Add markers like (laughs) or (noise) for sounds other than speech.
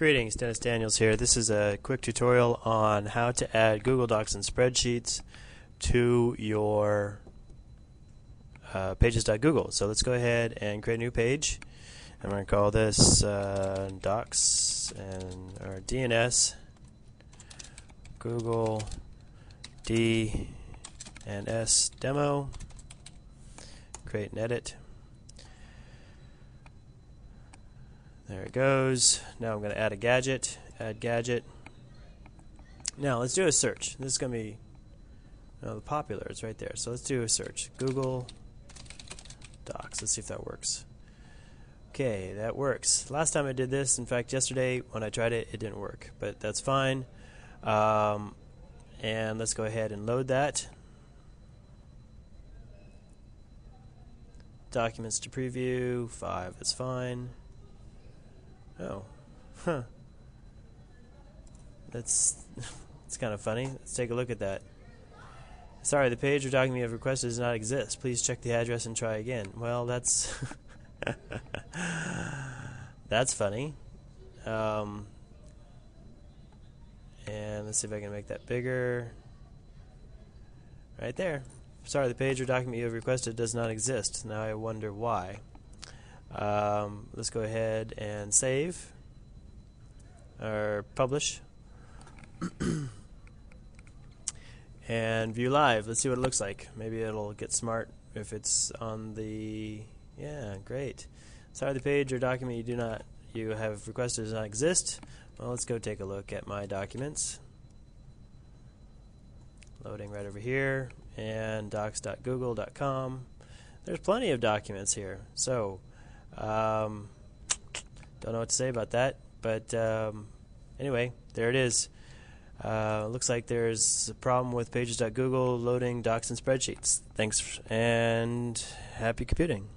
Greetings, Dennis Daniels here. This is a quick tutorial on how to add Google Docs and spreadsheets to your uh, pages.google. So let's go ahead and create a new page. And we're going to call this uh, docs and or DNS Google D and S demo. Create and edit. There it goes. Now I'm going to add a gadget. Add gadget. Now let's do a search. This is going to be no, the popular. It's right there. So let's do a search. Google Docs. Let's see if that works. Okay, that works. Last time I did this, in fact, yesterday when I tried it, it didn't work, but that's fine. Um, and let's go ahead and load that. Documents to preview, 5 is fine. Oh. Huh. That's it's kind of funny. Let's take a look at that. Sorry, the page or document you have requested does not exist. Please check the address and try again. Well, that's (laughs) that's funny. Um, and let's see if I can make that bigger. Right there. Sorry, the page or document you have requested does not exist. Now I wonder why. Um, let's go ahead and save or publish (clears throat) and view live. Let's see what it looks like. Maybe it'll get smart if it's on the yeah, great. Sorry, the page or document you do not you have requested does not exist. Well, let's go take a look at my documents. Loading right over here and docs.google.com. There's plenty of documents here. So um, don't know what to say about that, but um, anyway, there it is. Uh, looks like there's a problem with pages.google loading docs and spreadsheets. Thanks and happy computing.